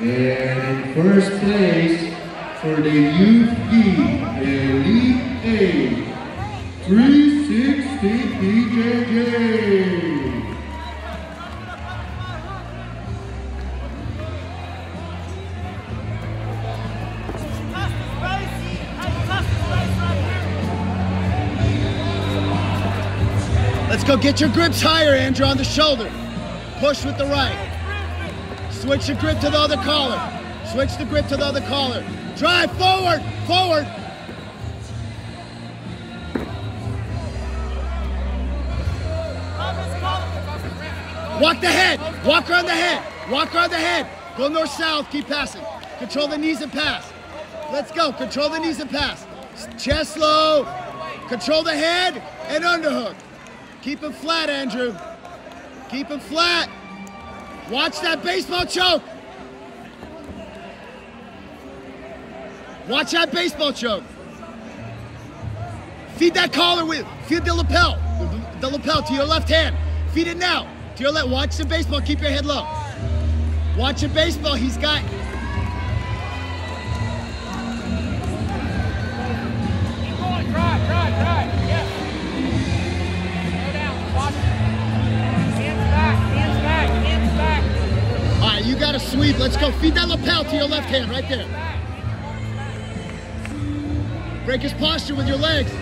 And in first place for the Youth Gi Elite A, 360 BJJ. Let's go. Get your grips higher, Andrew, on the shoulder. Push with the right. Switch the grip to the other collar. Switch the grip to the other collar. Drive forward, forward. Walk the head. Walk around the head. Walk around the head. Go north south. Keep passing. Control the knees and pass. Let's go. Control the knees and pass. Chest low. Control the head and underhook. Keep him flat, Andrew. Keep him flat. Watch that baseball choke. Watch that baseball choke. Feed that collar with, feed the lapel, the lapel to your left hand. Feed it now to your left. Watch the baseball. Keep your head low. Watch the baseball. He's got. Let's go. Feed that lapel to your left hand right there. Break his posture with your legs.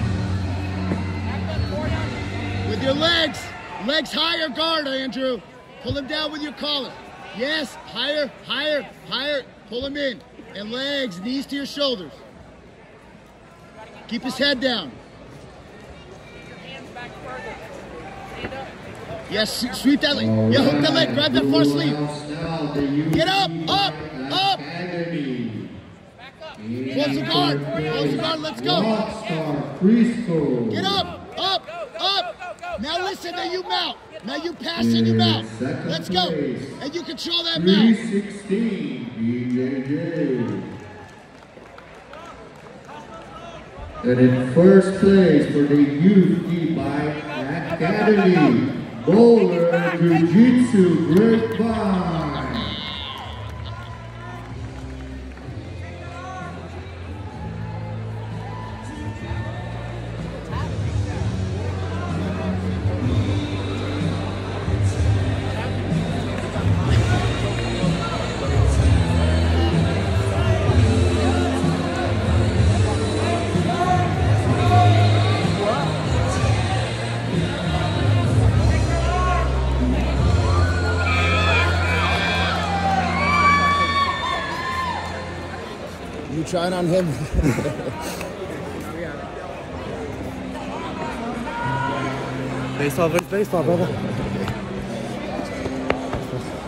With your legs. Legs higher guard, Andrew. Pull him down with your collar. Yes, higher, higher, higher. Pull him in. And legs, knees to your shoulders. Keep his head down. Yes, sweep that leg. Yeah, hook that leg. Grab that far sleeve. Now the Youth Get up, up, up. Academy. Back up. Close the guard. Close the guard. Let's go. Get up, up, up. Now listen, now you mount. Now you pass and you mount. Let's go. And you control that mount. 316 And in first place for the Youth Gi Bike Academy, Bowler Jiu-Jitsu Grapevine. You trying on him? Baseball, baseball, brother.